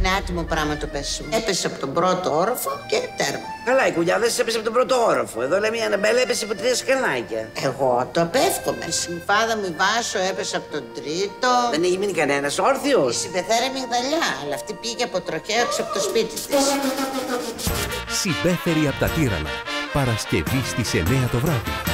Είναι άτιμο πράγμα το πέσιμο. Έπεσε από τον πρώτο όροφο και τέρμα. Καλά, η κουλιά δεν έπεσε από τον πρώτο όροφο. Εδώ λέμε η Αναμπέλα έπεσε από τρία σκαλάκια. Εγώ το απέφχομαι. Η συμφάδα μου η Βάσο έπεσε από τον τρίτο. Δεν έχει μείνει κανένας όρθιος. Η συμπεθέρα μυγδαλιά, αλλά αυτή πήγε από τροχαίο έξω από το σπίτι της. Συμπέθερη από τα τύρανα. Παρασκευή στις 9 το βράδυ.